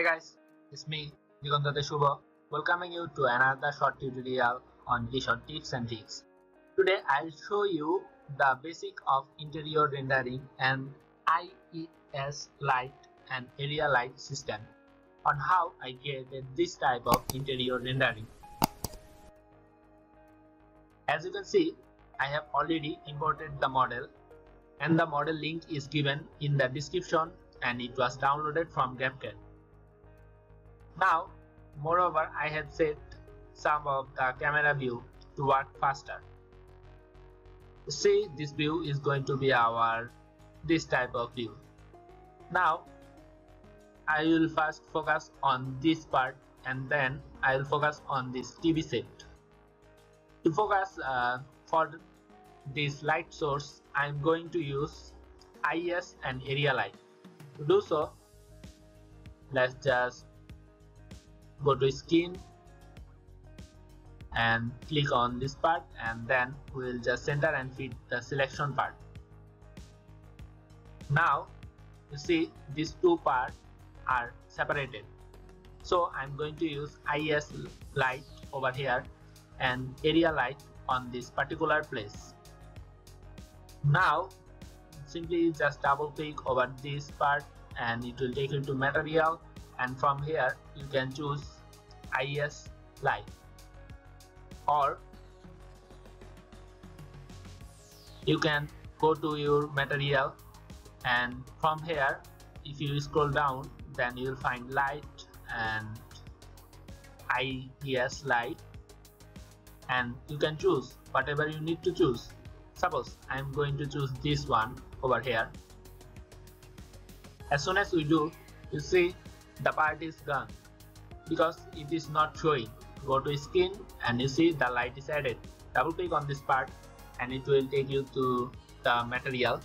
Hey guys, it's me, Digandate Shubha, welcoming you to another short tutorial on KeyShot tips and tricks. Today I'll show you the basic of interior rendering and IES light and area light system on how I created this type of interior rendering. As you can see, I have already imported the model and the model link is given in the description and it was downloaded from GrabCAD. Now, moreover, I have set some of the camera view to work faster. See, this view is going to be our this type of view. Now, I will first focus on this part and then I will focus on this TV set. To focus uh, for this light source, I am going to use IES and area light. To do so, let's just go to scene and click on this part and then we'll just center and fit the selection part. Now you see these two parts are separated. So I'm going to use IES light over here and area light on this particular place. Now simply just double click over this part and it will take you to material and from here you can choose IES light or you can go to your material and from here if you scroll down then you will find light and IES light and you can choose whatever you need to choose. Suppose I'm going to choose this one over here. As soon as we do you see the part is gone. Because it is not showing. Go to scene and you see the light is added. Double click on this part and it will take you to the material.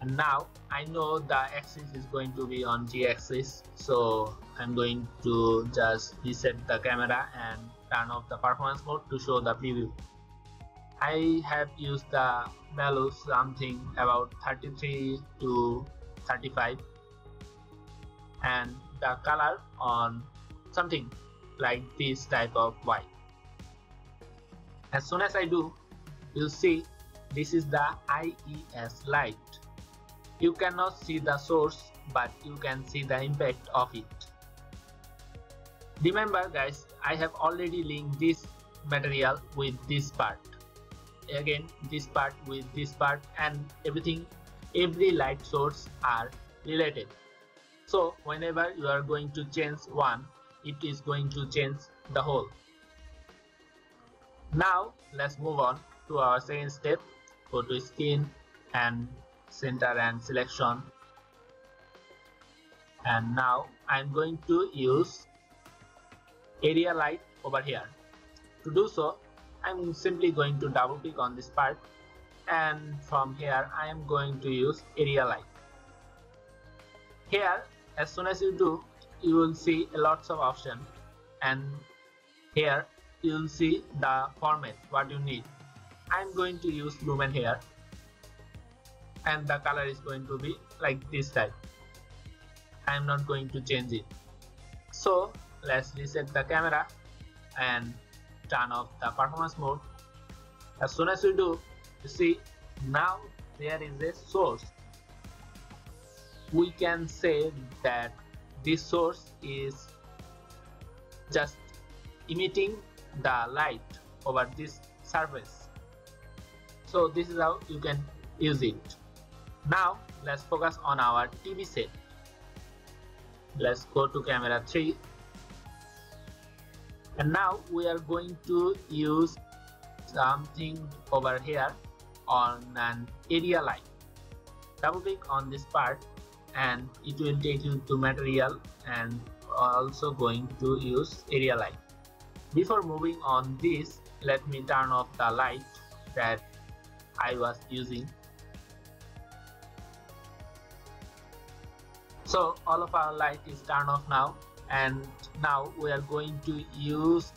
And now I know the axis is going to be on G axis. So I'm going to just reset the camera and turn off the performance mode to show the preview. I have used the value something about 33 to 35 and the color on something like this type of white. As soon as I do you'll see this is the IES light. You cannot see the source but you can see the impact of it. Remember guys I have already linked this material with this part. Again this part with this part and everything every light source are related so whenever you are going to change one it is going to change the whole. Now let's move on to our second step. Go to scene and center and selection. And now I'm going to use area light over here. To do so I'm simply going to double click on this part. And from here I am going to use area light. Here as soon as you do you will see lots of option and here you will see the format what you need. I'm going to use lumen here. And the color is going to be like this type. I'm not going to change it. So let's reset the camera and turn off the performance mode. As soon as you do you see now there is a source we can say that this source is just emitting the light over this surface. So this is how you can use it. Now let's focus on our TV set. Let's go to camera 3 and now we are going to use something over here on an area light. Double click on this part and it will take you to material and also going to use area light. Before moving on this let me turn off the light that I was using. So all of our light is turned off now and now we are going to use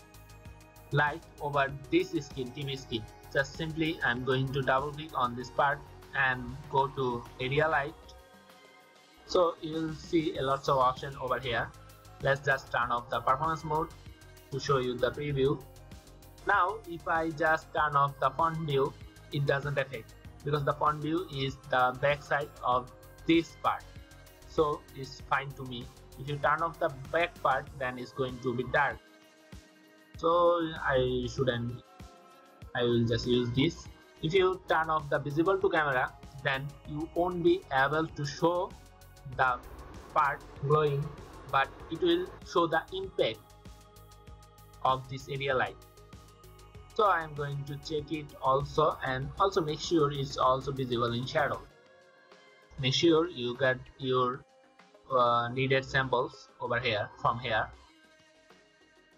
light over this skin TV skin. Just simply I'm going to double click on this part and go to area light so you'll see a lots of option over here. Let's just turn off the performance mode to show you the preview. Now if I just turn off the front view it doesn't affect because the front view is the back side of this part. So it's fine to me. If you turn off the back part then it's going to be dark. So I shouldn't I will just use this. If you turn off the visible to camera then you won't be able to show the part glowing but it will show the impact of this area light. So I am going to check it also and also make sure it's also visible in shadow. Make sure you get your uh, needed samples over here from here.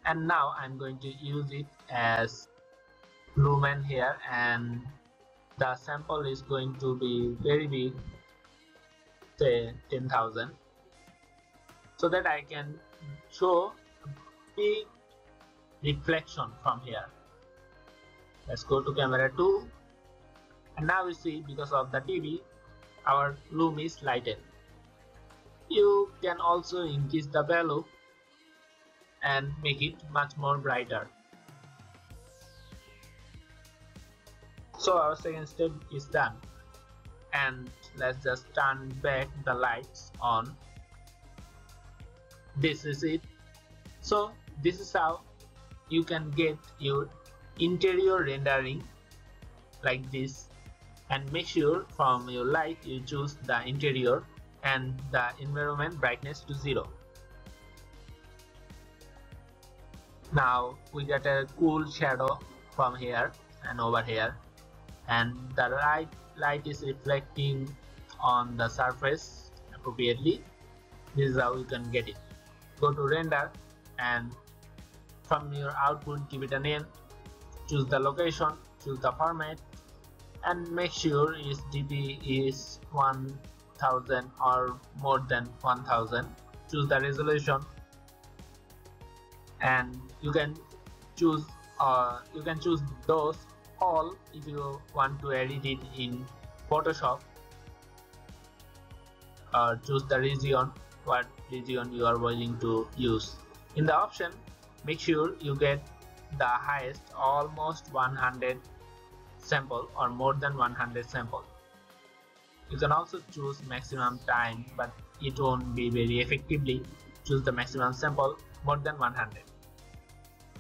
And now I'm going to use it as lumen here and the sample is going to be very big say 10,000 so that I can show big reflection from here. Let's go to camera 2 and now we see because of the TV our room is lighted. You can also increase the value and make it much more brighter. So our second step is done and let's just turn back the lights on. This is it. So this is how you can get your interior rendering like this and make sure from your light you choose the interior and the environment brightness to zero. Now we get a cool shadow from here and over here. And the right light is reflecting on the surface appropriately. This is how you can get it. Go to render and from your output give it a name. Choose the location choose the format and make sure its dp is 1000 or more than 1000 choose the resolution. And you can choose uh, you can choose those all if you want to edit it in Photoshop uh, choose the region what region you are willing to use. In the option make sure you get the highest almost 100 sample or more than 100 sample. You can also choose maximum time but it won't be very effectively. Choose the maximum sample more than 100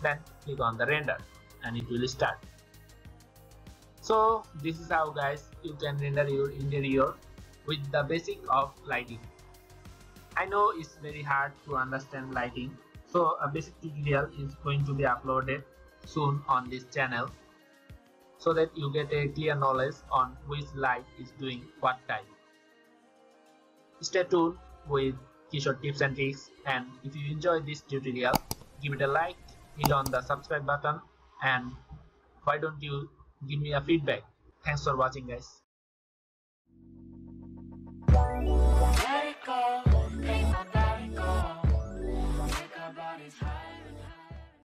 then click on the render and it will start so this is how guys you can render your interior with the basic of lighting I know it's very hard to understand lighting so a basic tutorial is going to be uploaded soon on this channel so that you get a clear knowledge on which light is doing what type. Stay tuned with KeyShot tips and tricks and if you enjoy this tutorial give it a like, hit on the subscribe button and why don't you give me a feedback. Thanks for watching guys.